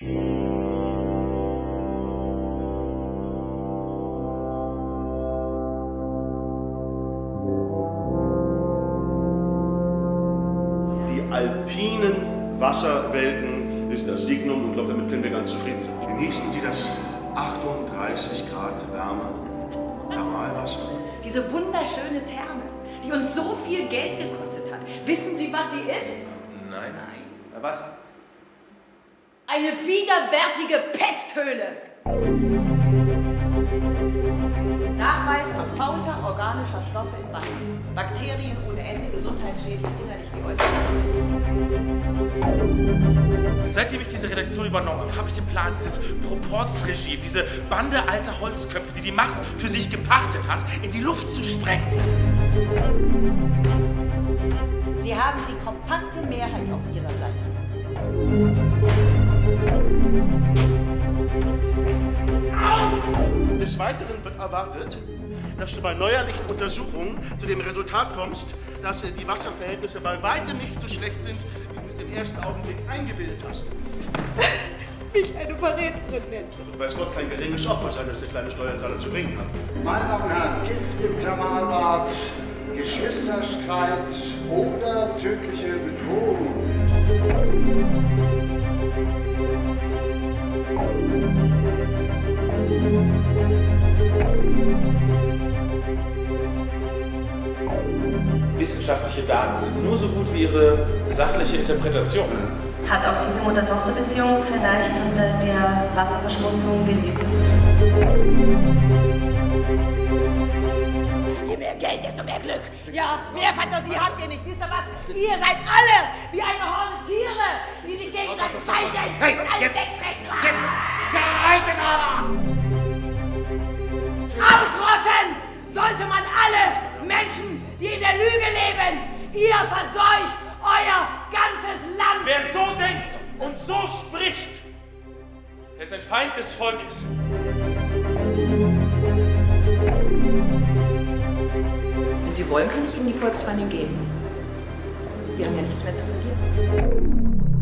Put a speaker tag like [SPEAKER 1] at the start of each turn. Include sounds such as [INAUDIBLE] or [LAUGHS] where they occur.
[SPEAKER 1] Die alpinen Wasserwelten ist das Signum und ich glaube, damit können wir ganz zufrieden sein. Genießen Sie das 38 Grad Wärme Thermalwasser.
[SPEAKER 2] Diese wunderschöne Therme, die uns so viel Geld gekostet hat. Wissen Sie, was sie ist?
[SPEAKER 3] Nein.
[SPEAKER 2] Nein.
[SPEAKER 1] Na, was?
[SPEAKER 2] Eine widerwärtige Pesthöhle. Nachweis verfaulter organischer Stoffe im Wasser. Bakterien ohne Ende, gesundheitsschädlich, innerlich wie äußerlich.
[SPEAKER 3] Seitdem ich diese Redaktion übernommen habe, habe ich den Plan, dieses Proportsregime, diese Bande alter Holzköpfe, die die Macht für sich gepachtet hat, in die Luft zu sprengen.
[SPEAKER 2] Sie haben die kompakte Mehrheit auf Ihrer Seite.
[SPEAKER 1] Des Weiteren wird erwartet, dass du bei neuerlichen Untersuchungen zu dem Resultat kommst, dass äh, die Wasserverhältnisse bei weitem nicht so schlecht sind, wie du es im ersten Augenblick eingebildet hast. [LAUGHS]
[SPEAKER 2] Mich eine Verräterin nennen.
[SPEAKER 1] Also weiß Gott kein geringes Opfer sein, das der kleine Steuerzahler zu bringen hat.
[SPEAKER 4] Meine Damen und Herren, Gift im Thermalbad, Geschwisterstreit oder tödliche Bedrohung.
[SPEAKER 3] Wissenschaftliche Daten sind nur so gut wie ihre sachliche Interpretation.
[SPEAKER 5] Hat auch diese Mutter-Tochter-Beziehung vielleicht unter der Wasserverschmutzung gelitten?
[SPEAKER 2] Je mehr Geld, desto mehr Glück. Ja, mehr Fantasie habt ihr nicht. Wisst ihr was? Ihr seid alle wie eine Horde Tiere, die sich gegenseitig beißen
[SPEAKER 3] Hey,
[SPEAKER 2] und alles
[SPEAKER 3] jetzt,
[SPEAKER 2] wegfressen.
[SPEAKER 3] jetzt.
[SPEAKER 2] Ja, es aber! Sollte man alle Menschen, die in der Lüge leben. Ihr verseucht euer ganzes Land.
[SPEAKER 3] Wer so denkt und so spricht, der ist ein Feind des Volkes.
[SPEAKER 2] Wenn Sie wollen, kann ich Ihnen die Volksfeindin geben. Wir haben ja nichts mehr zu verlieren.